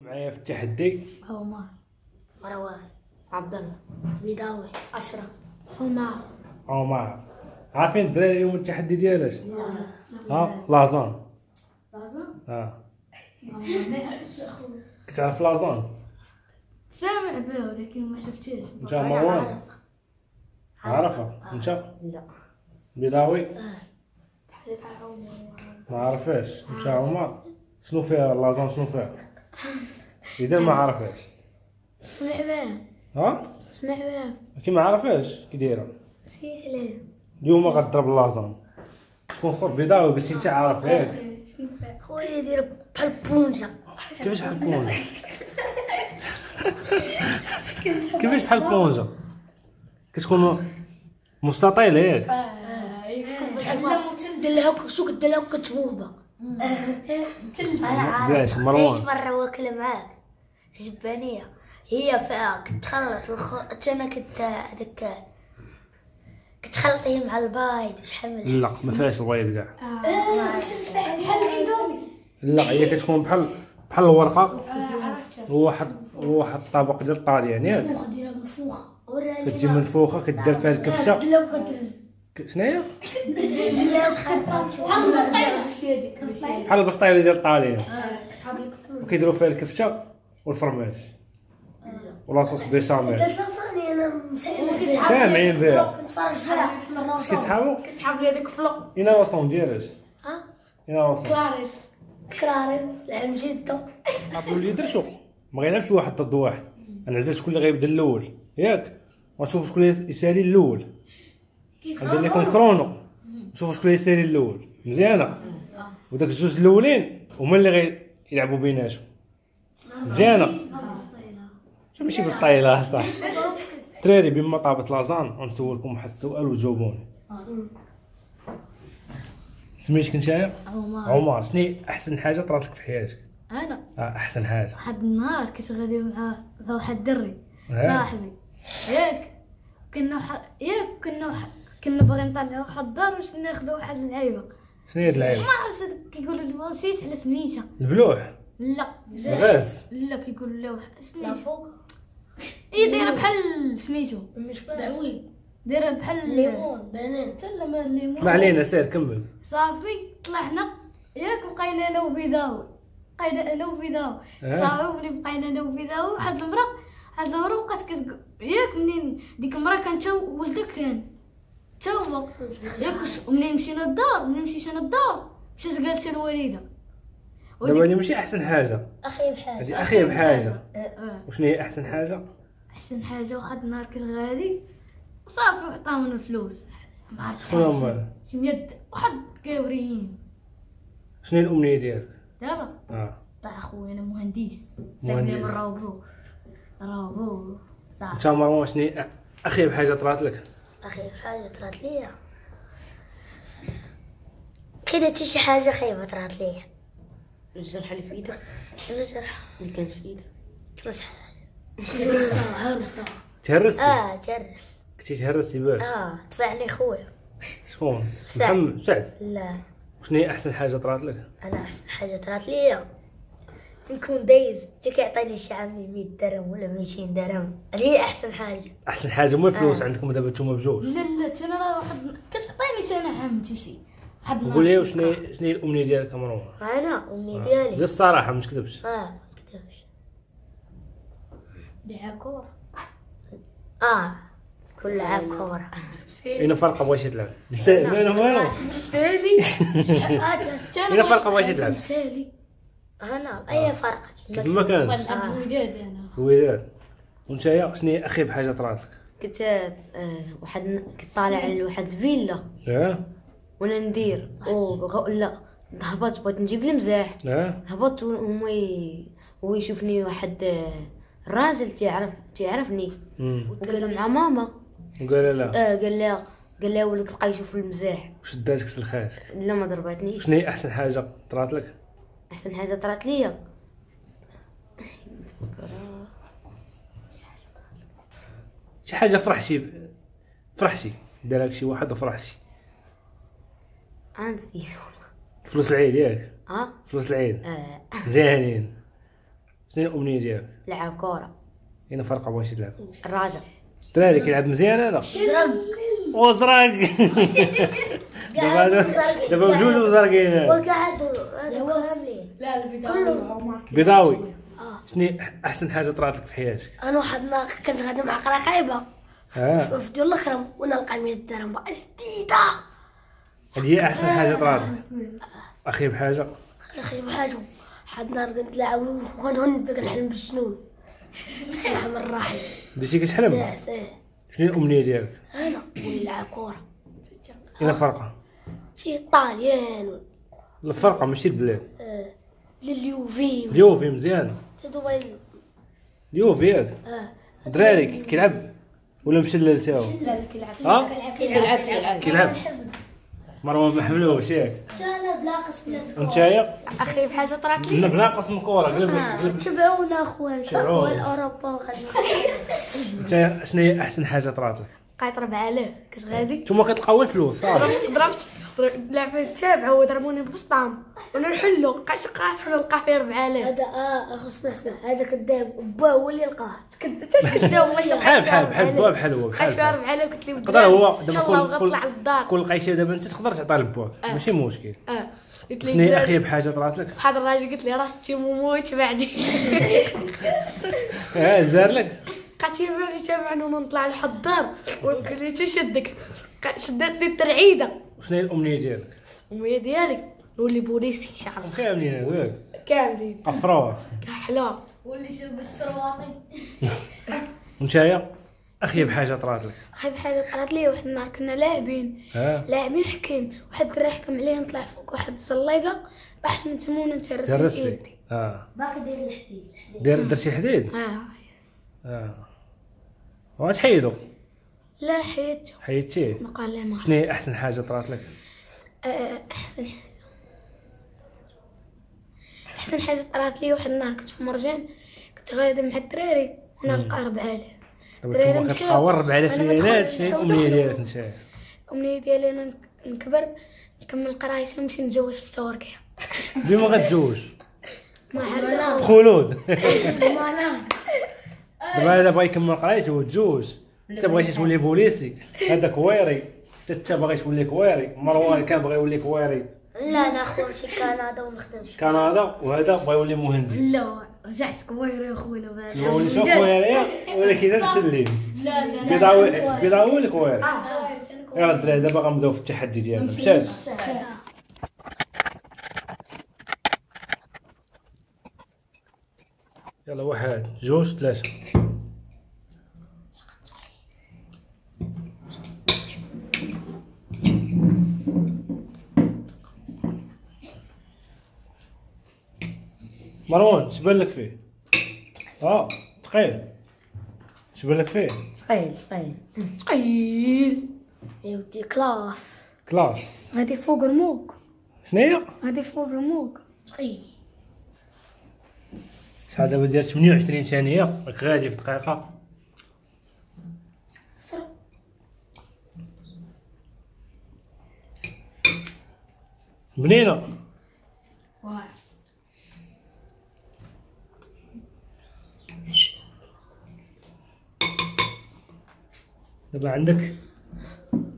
معايا في التحدي عمر مروان عبد الله بيضاوي أشرف عمر. عمر عارفين الدراري اليوم التحدي ديالاش؟ ها؟ لازان. لازم ها. كتعرف لازان؟ سامع به ولكن ما شفتيش انت مروان. عارفها. انت لا. بيضاوي تحلف على عمر. ما عرفاش انت عمر شنو فيها لازان؟ شنو فيها؟ اذا ما عرفاش سمع به ها؟ سمع به كي ما عرفاش كي دايره نسيت عليه اليوم غضرب لازان شكون اخر بيضاوي قلتي إنت عارف ياك خويا يدير بحال بونجا كيفاش بحال بونجا كيفاش بحال بونجا كتكون مستطيل ياك بحال دير لها هكا شو دير لها هكا تبوبه أنا عارف. باش مروان عيش مرة واكل معاك جبانية. هي فيها. كتخلط الخ... أنا كنت هذاك كتخلطيه مع البيض شحال من لا ما فيهاش البيض كاع بحال الاندومي لا هي كتكون بحال بحال الورقة. وواحد وواحد الطبق ديال الطاليان ياك منفوخه كتجي منفوخة كدير فيها الكفته شناهي بحال بحال البسطيله ديال الطاليان وكيديروا فيها الكفتة والفرماج. ولاصوص بيشاميل سامعين بها كنتفرج فيها اش كيسحابوا كسحب لي هذاك فلوق اين ديالاش ها اين كلاريس. كراري العلم جدو لي درشو. ما غيلعبش واحد ضد واحد. أنا عزلت شكون اللي غيبدا الأول ياك. ونشوف شكون اللي يسالي الأول. ندير لكم chrono. نشوف شكون يسالي الأول. مزيانة. وداك الجوج الأولين هما اللي غيلعبوا بيناتهم مزيانة. ماشي بسطايلة صح. دراري بما طابت lasagne غنسولكم واحد السؤال وتجاوبوني سميتك نتايا عمر. عمر شنو أحسن حاجة طرات لك في حياتك؟ أنا؟ آه، أحسن حاجة. واحد النهار كنت غادي مع واحد الدري آه. صاحبي. ياك كنا ياك كنا كنا باغيين نطلعوا واحد الدار باش ناخذوا واحد اللعيبه شنو هي اللعيبه ما عرفت هذاك كيقولوا لي ما نسيت على سميتها. البلوح؟ لا. الغاز؟ لا كيقولوا لي واحد سميتها. فوق. هي دايرة بحال سميتو. مش بعويد دايرة بحال ليمون بنان. لا ما الليمون ما علينا سير كمل. صافي طلعنا. ياك بقينا أنا وبيضاوي بقينا أنا وبيضاوي آه. صافي ملي بقينا أنا وبيضاوي واحد المرا واحد المرا بقات كتقول ياك منين؟ ديك المرا كان تا ولدها كان. تا هو ياك ومنين مشينا الدار ملي مشيت أنا الدار مشات قالت الوالده دابا هذه ماشي احسن حاجة أخي بحاجه أخي بحاجه. وشنو هي احسن حاجة احسن حاجة واحد النهار كنت غادي وصافي وعطاهم الفلوس ما عرفتش شحال هما شي مية واحد كاوريين شنو هي الامنيه ديالك دابا آه طلع خويا أنا مهندس مهندس. سابني من روبو روبو صح انت مروان شنو أخي بحاجه طرات لك أخي حاجة طرات ليا. كده تي شي حاجة خايبة طرات ليا. الجرح اللي في إيدك؟ الجرح. اللي كان في إيدك؟ تمس حاجة. هرسة تهرستي آه جرس كنتي تهرستي باش؟ آه دفعني خويا. شكون؟ سعد. سعد. لا. شنو هي أحسن حاجة طرات لك؟ أنا أحسن حاجة طرات ليا؟ نكون دايز. تيك يعطيني شي عمي 100 درهم ولا 200 درهم. هذه هي أحسن حاجة. أحسن حاجة مو الفلوس آه. عندكم دابا نتوما بجوج؟ لا لا أنا راه واحد كتعطيني أنا حمتي شي. واحد النهار قول لي شنو هي شنو هي الأمنية ديالك يا مروان؟ أنا امي ديال ديالي الصراحه ما تكذبش آه ما كتبش دعا كورة آه كل عام كوره اين فرقة بغيتي تلعب. مالو مالو سالي اين فرقة بغيتي تلعب. سالي أنا اي فرق كيف ما كان نلعب وداد أنا. وداد. وانتيا شنو هي أخي بحاجة طرات لك. كنت آه، واحد كنت طالع لواحد الفيلا آه وأنا ندير. وغ... لا. هبط بغيت نجيب المزاح آه هبط وهما ي... هو يشوفني واحد آه، راجل تيعرف تيعرفني. وقال مع ماما. وقال لا. آه قال لها قال لها ولدك بقى يشوف المزاح. وشداتك سلخات. لا ما ضربتنيش شنو هي أحسن حاجة طرات لك؟ أحسن حاجة طرات ليا. شي حاجة فرحتي فرحتي دارك شي واحد وفرحتي نسيت فلوس العيد ياك؟ آه. فلوس العيد. آه. زينين. شنو هي الأمنية ديالك؟ لعب كورة. أين فرقه بغيتي تلعب؟ الراجل الدراري كيلعب مزيان زرق. وزرق دابا دابا بجوج وزرقين هذا. وقعد هذا كاملين لا البداية بيضاوي. آه. شنو أحسن حاجة طرات لك في حياتك؟ أنا واحد النهار كنت غادي مع قراقيبة. آه. في ديال الكرم ونلقى 100 درهم. بقى جديده هذه هي أحسن حاجة طرات لك أخي بحاجة. يا أخي بحاجه واحد النهار كنت نلعب وغنبدا كنحلم بالجنون الرحمن الرحيم بديتي كتحلم إيه شنو الأمنية ديالك؟ أنا. ونلعب كورة. اين فرقة. شي طاليان الفرقة ماشي البلاد. آه، لليوفي اليوفي مزيان. تدوبل اليوفي ياك آه دراري كيلعب. ولا مشى للتاو لا كيلعب. كيلعب كيلعب. كيلعب. مروان ما حملوش ياك أنا بلاقص من وانتايا أخي بحاجة طرات لي؟ بناقص من كوره قلب قلب تبعونا أخوان. تبعونا. أخوان أوروبا وغادي أنت شنو هي أحسن حاجة طرات لك؟ بقيت 4000 كنت غادي. نتوما كتلقاو الفلوس صافي. ضربت ضربت لعبة تابعة وضربوني بسطام. وأنا نحلو. بقيت قاصح ولا نلقى فيه 4000 هذا آه اخو اسمع اسمع. هذا كذاب. با هو اللي لقاه. كنت بحال بحال بحال بوا بحال هو بحال بحال 4000 قلت لي يقدر هو إن دابا كل كل قيشه دابا انت تقدر تعطيها لبواك ماشي مشكل. آه. قلت شنو هي لي أخيب حاجة طلعت لك. واحد الراجل قلت لي راستي موت بعدي. آه زدار لك. بقيت يبعني تابعني ونطلع لحد الدار وقال لي تشدك شدتني الترعيدة. شنو هي الأمنية ديالك؟ الأمنية ديالي؟ نولي بوليسي إن شاء الله. كاملين هذوك. كاملين. قفروه حلوة واللي شربت السرواقي. وانتايا اخيب حاجة طلعت لك. أخي بحاجة طلعت لي واحد النهار كنا لاعبين. لاعبين حكيم. واحد الدري حكم عليا نطلع فوق واحد الزليقه طحت من تما من درسي ايدي آه. باقي داير الحديد. دير درتي حديد؟ آه. آه. وغتحيدو لا حيت حيدتيه ما قال لي ما شنو هي أحسن حاجة طلعت لك؟ آه، أحسن حاجة. أحسن حاجة طلعت لي واحد النهار كنت في مرجان كنت غادي مع الدراري ونلقى 4000 دابا دراري نتوما مشاو. كتلقاو 4000 أنا ما ريالات دخلتش شنو الامنيه. ديالك نتايا الأمنية ديالي أنا نكبر نكمل قرايتي ونمشي نتزوج في تركيا ديما غتزوج. ما عرفت خلود. دابا هذا بغا يكمل قرايته وتزوج انت بغيتي تولي بوليسي. هذا كويري حتى انت باغي تولي كويري مروان كان بغى يولي كويري لا ناخذ شي كندا ونخدم كندا وهذا بغا يولي مهندس. لا رجعت كويرة يا خويا بعد. يولي شو كويري ولكن تسلم لا لا بيضاوي بيضاوي الكويري يلا الدراري دابا غنبداو في التحدي ديالنا. مشات يلا واحد جوج ثلاثة. مروان شبان لك فيه؟ آه ثقيل شبان لك فيه؟ ثقيل ثقيل ثقيل يا ودي كلاس. كلاس. هادي فوق رموك. شنو هي؟ هادي فوق رموك. ثقيل شحال دابا ديال 28 ثانية. راك غادي في دقيقة صرا بنينة دابا عندك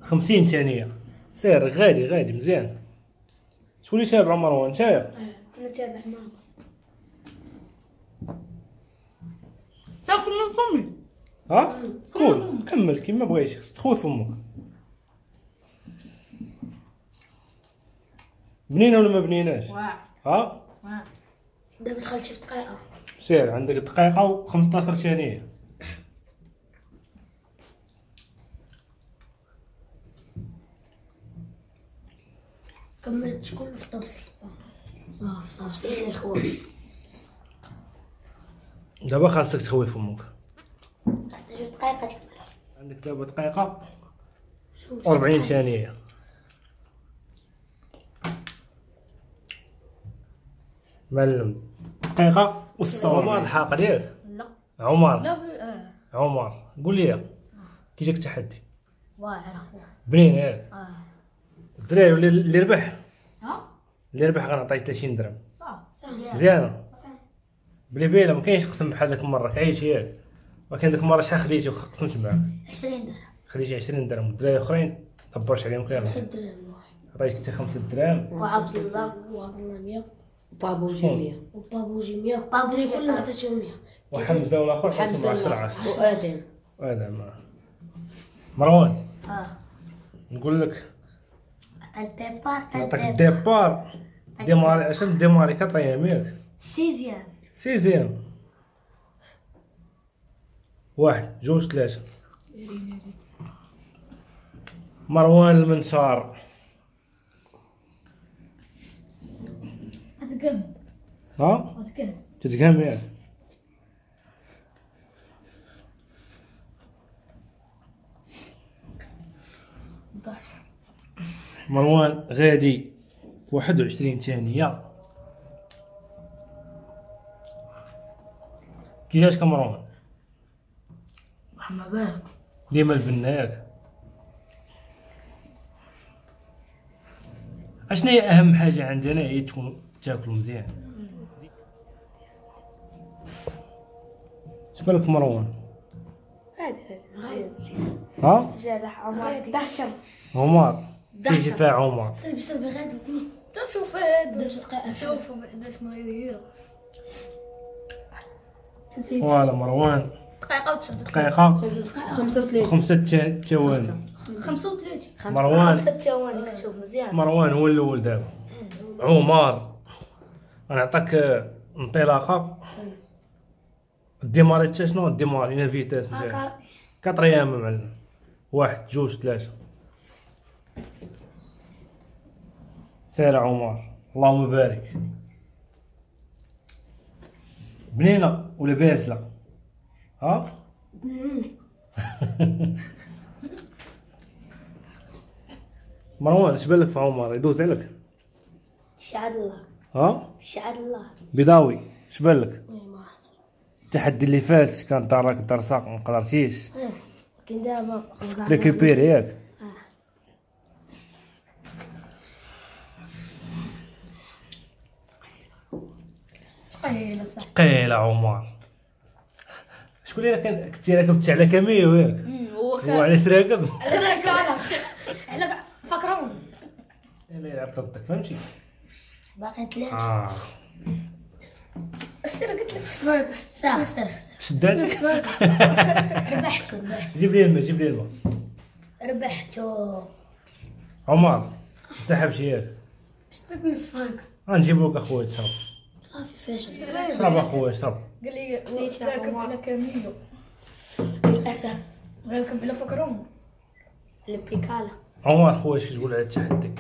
50 ثانية. سير غادي غادي مزيان. شكون اللي تابع مروان نتايا أنا تابع معاك تاكل من فمي. ها؟ كول كمل كيما بغيتي خصك تخوي فمك. بنينة ولا ما بنيناش؟ ها؟ دابا دخلت شي دقيقة. سير عندك دقيقة و 15 ثانية. كملت شكون في الطبسي صافي صافي سير يا خويا دابا خاصك تخوي فمك. شي دقيقه تكمل عندك دابا دقيقة. و 40 ثانية. معلم دقيقة و 46 عمر الحاقة ديالك؟ لا. عمر. لا ب- آه. عمر قول لي. كي جاك التحدي واعر اخويا بنين ياك آه. الدراري اللي اللي ربح؟ ها؟ اللي ربح غنعطيه 30 درهم. صح مزيانة. بلي بيلا ما كاينش قسم بحال داك المرة كعيش ياك. ولكن ديك المرة شحال خديتي وقسمت معاك. 20 درهم. خديتي 20 درهم. والدراري الأخرين دبرت عليهم كامل 5 درهم واحد. عطيتك حتى 5 دراهم وعبد الله. وعبد الله 100 بابو جميع وبابوجي 100 بابوجي بابوجي كلهم عطيتهم 100 وحمزة والآخر حمزة 10 الله. 10 وادم ما. مروان. آه. نقول لك الديبار نعطيك الديبار. الديبار. ديماري اش ديماري كطيام ياك. سيزيام سيزيام واحد جوج ثلاثة. مروان المنشار اتقم ها؟ اتقم تتقام ياك مروان غادي في واحد وعشرين ثانية. مروان محمد باه ديما البنا ياك اشنا هي اهم حاجة عندنا هي تكون تاكل مزيان شبالك في مروان ها جرح عمر 11 عمر تيجي فيها عمر غادي شوف هاد شوف بعدا شنو يدير نسيت. فوالا مروان. دقيقة وتسع دقيقة. 35 خمسة تا- ثواني 35 مروان. خمسة ثواني كتشوف مزيان مروان هو الأول دابا. عمر غنعطيك انطلاقة. ال démarrer تا شنو؟ ال démarrer la vitesse مزيان quatrième معلم. واحد جوج ثلاثة. سير عمر. اللهم بارك. بنينة ولا باسلة ها؟ مروان اش بالك في عمر؟ يدوز عليك شعر الله. ها؟ شعر الله. بيضاوي اش بالك التحدي اللي فات كان دارك درساق ما قدرتيش كي دابا خصك تريكوبيري ياك ثقيلة صح. قيل عمر شكون اللي كان كنتي راكب على كاميو ياك هو هو كان علاش راكب على على فكرون الا يلعب ضدك فهمتي؟ باقي ثلاثة. آه. قلت لك. خسر خسر شداتك؟ ربحت ربحت جيب لي الماء جيب لي الماء. ربحت عمر سحب شي ياك. شدتني فرانك غنجيبو لك أخويا تشرب صافي فاشل شرب اخويا شرب قال لي نسيت راكب. على كاميلو للأسف راكب على فكرون البيكالا عمر خويا اش كتقول على التحدي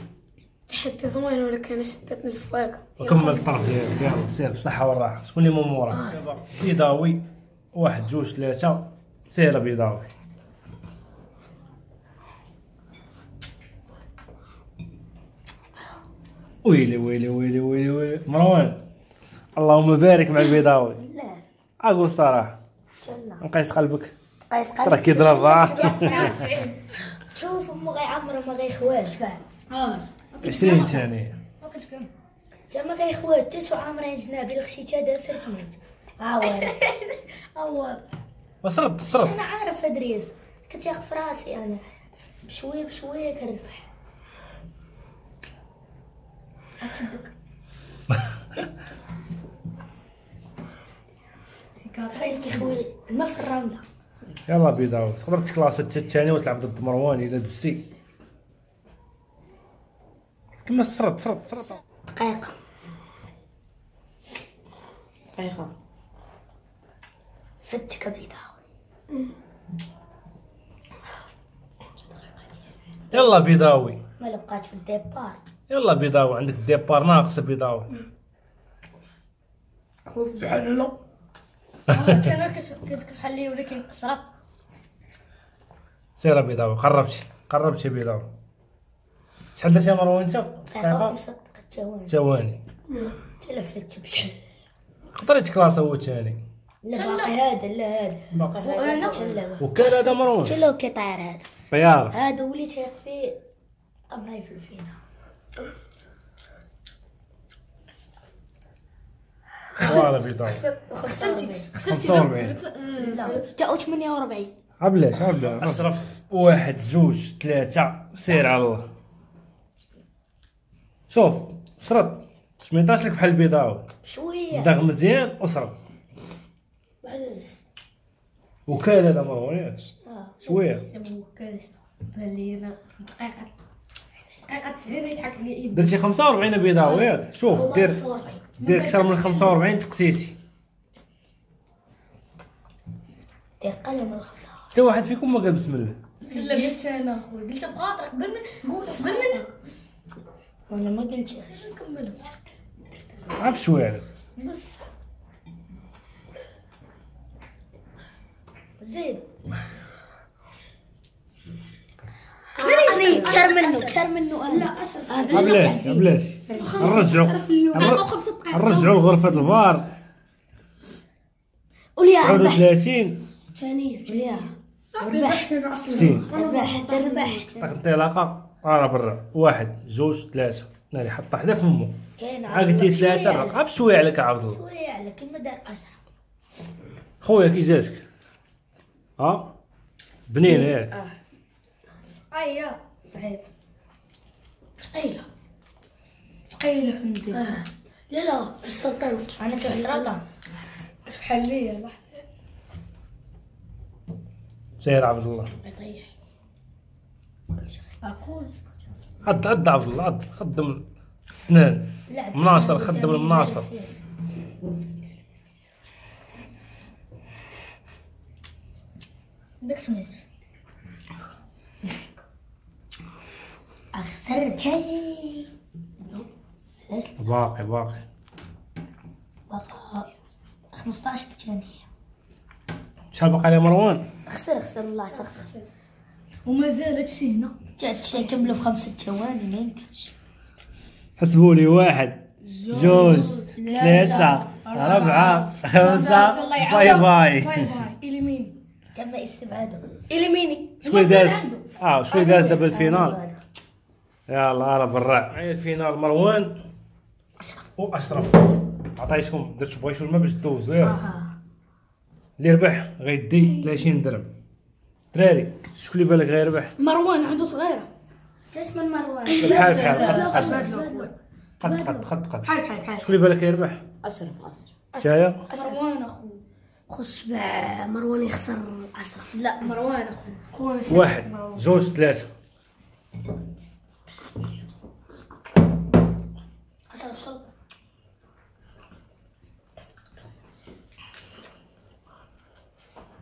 تحدي زوين ولكن شدتني الفواكه وكمل الطرف ديالك يلا سير بالصحة والراحة شكون اللي من موراك بيضاوي واحد جوج ثلاثة سير بيضاوي ويلي ويلي ويلي ويلي ويلي مروان اللهم بارك مع البيضاوي. لا. أقول الصراحة جلا نقيس قلبك. قيس ترى قلبي كيضرب ها شوف امو غيعمر ما غيخواش كاع آه. 20 ثانية. ما كنت كم تا ما غيخواش تسو عامرين جنابي الخشيتها دار سرت موت ها هو أول. وصرت شو صرت أنا عارف إدريس؟ كنت في راسي أنا. بشويه بشويه كنربح اتشدك الماء في الرمله يلا بيضاوي تقدر تكلاس الثاني وتلعب ضد مروان الا دزتي كما صرت صرت صرت دقيقة. دقيقة. فتك بيضاوي يلا بيضاوي ما لبقات في ال départ. يلا بيضاوي عندك départ ناقص بيضاوي أنا كنت كنت لي ولكن صرت سير بيضاوي قربتي قربتي بيضاوي شحال درتي يا مروان أنت؟ خمسة. ثواني ثواني تلفت بشحال قدرت ت classe هو الثاني لا باقي هذا لا هذا. باقي وكان هذا مروان. تلا كي طاير هذا؟ طيارة. هذا وليت فيه قام يفل فينا فوالا بيضاوي خسرتي. خسرتي 45 لا. جاءوا 48 عبلاش عبلاش اصرف واحد جوج ثلاثة. سير على الله. شوف صرت ما يطاش لك بحال البيضاوي. شوية. داغ مزيان وصرت وكال هذا مروان ياك شوية. بالي أنا دقيقه دقيقة 90 يضحك علي درتي 45 بيضاوي ياك شوف دير. دير أكثر من 45 تقسيتي. دير قلم من الخمسه حتى واحد فيكم ما قال بسم الله. لا قلت أنا خويا قلت بخاطرك قبل من قول قبل من. وأنا ما قلتش نكملوا بشويه بس. زيد أنا كسر منه كسر منه أنا. لا اسف عبلاش عبلاش نرجعو وخمسة دقائق نرجعو لغرفة الفار وليا ربحت 39 ثانية وليا ربحت أنا 60 ربحت ربحت طاق انطلاقة راه برا. واحد جوج ثلاثة. ناري حط حدا فمو كاين عا قلتي ثلاثة راه بشوية عليك عبد الله شوية على كلمة دار اسرع خويا كي جاتك؟ ها؟ بنين ياك ايا صعيب. ثقيلة. ثقيلة عندي لا لا في السلطنة أنا في السلطنة شحال ليا لحظه سير عبد الله. يطيح عد عد عبد الله عد. خدم سنان مناصر خدم المناصر عندك سموت خسرت شيء علاش باقي باقي بقى 15 ثانية شحال باقي عليه مروان. خسر خسر والله تخسر ومازال هادشي هنا. جات شي كملوا في خمسة ثواني ما يمكنش. حسبوا لي واحد جوج ثلاثة أربعة. خمسة. bye bye. bye bye. éliminé. تم استبعاده éliminé. شكون داز آه شكون داز دابا ال finale يلا راه برا هاي ال finale مروان. واشرف عطيتكم درت بغيتو الماء باش دوزو يلا آه. اللي ربح غيدي 30 درهم دراري شكون اللي بالك غيربح مروان عنده صغيره جات من مروان بحال بحال قد قد قد قد بحال بحال بحال شكون اللي بالك يربح أشرف أشرف نتايا مروان اخو خص بع مروان يخسر أشرف لا مروان اخو واحد جوج ثلاثة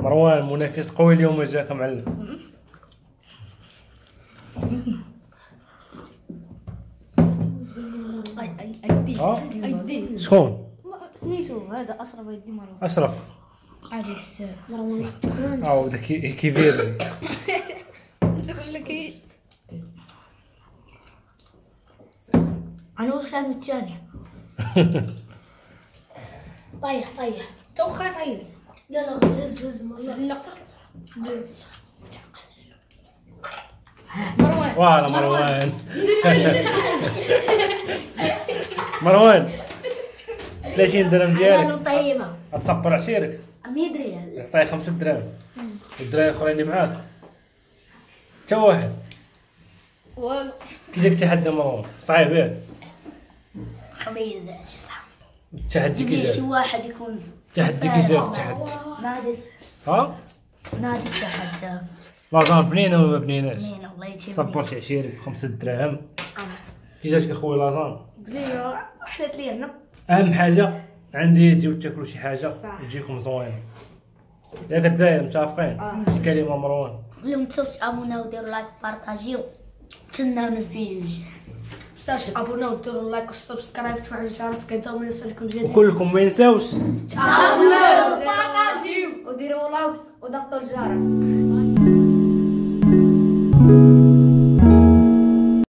مروان منافس قوي اليوم جاك معلم. أيدي. ها ايدي شكون؟ سميتو هذا أشرف أيدي مروان. أشرف. عادي بزاف أو داك كي- كيفيرجي نقول لك. أنا وسام الثاني طيح طيح. تو خا طيب لا لا هز هز لا مروان. فوالا مروان. مروان. 30 درهم ديالك طيبة. غتصبر عشيرك. 100 ريال يعطيه 5 دراهم. والدراري الاخرين اللي معاك. حتى واحد؟ والو. كي جاك تحدى مروان؟ صعيب ياك خبيز شو صعب التحدي كي شي واحد يكون. التحدي كي جاك التحدي نادي. ها؟ نادي تحدى لازم بنينه ولا بنيناش؟ منين الله يتمنى صبرتي عشيرك بخمسة دراهم. كي جاتك اخويا لازان. بلينا حلت لي هنا أهم حاجة عندي تجيو تاكلوا شي حاجة. تجيكم زوينه ياك الداير متفقين شي كلمة مروان. لهم تصوت ابونا وديروا لايك بارطاجيو. تسناو الفيديو تنساوش abonnez وديروا ال like وال subscribe وتفعلوا الجرس كي دوما يوصلكم جديد وكلكم ما ينساوش وديروا like ودقوا الجرس